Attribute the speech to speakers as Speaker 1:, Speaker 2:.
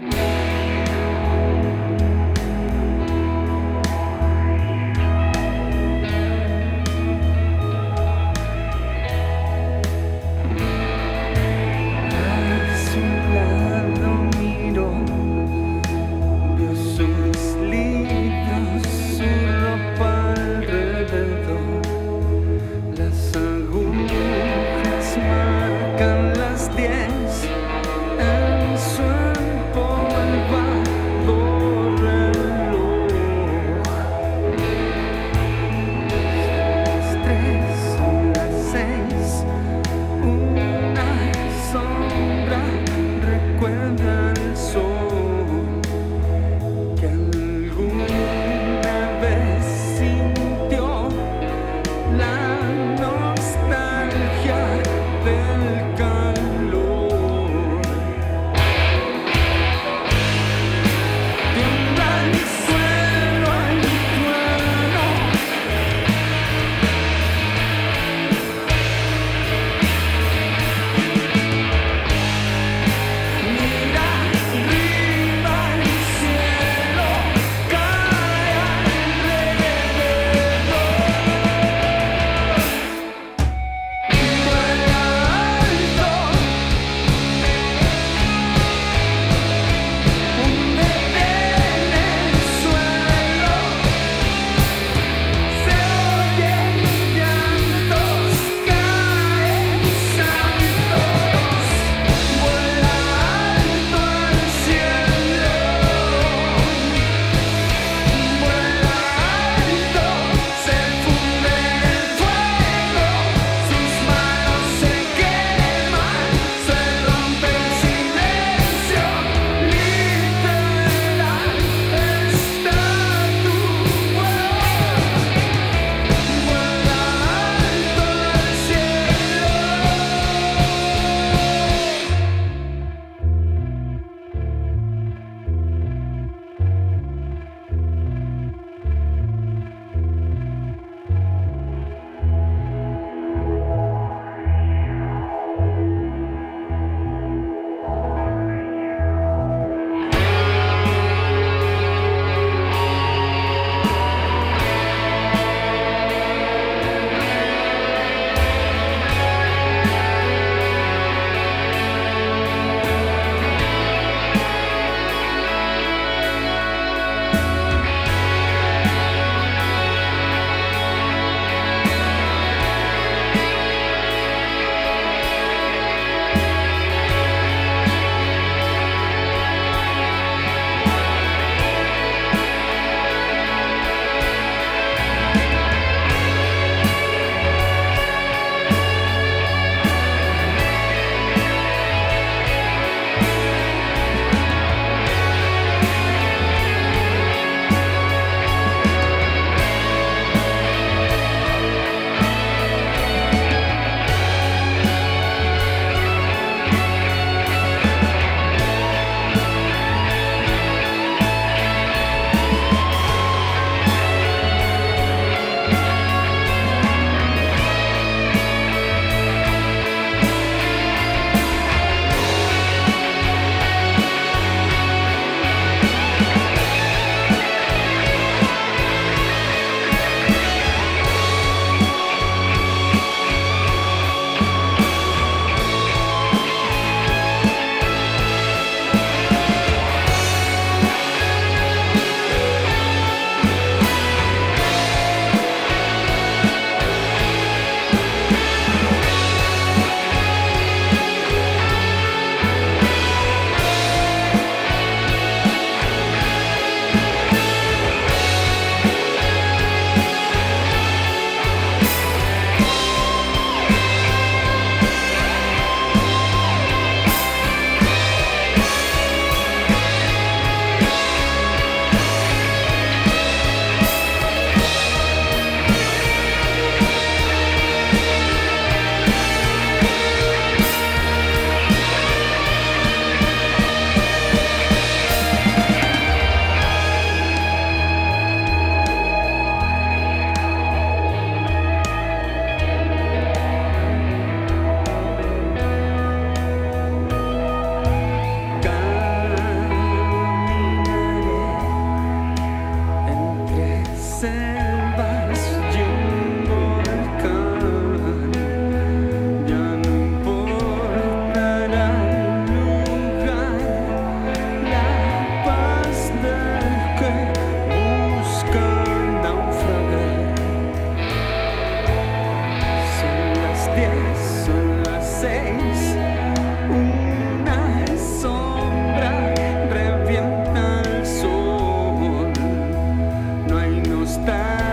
Speaker 1: Bye. stand.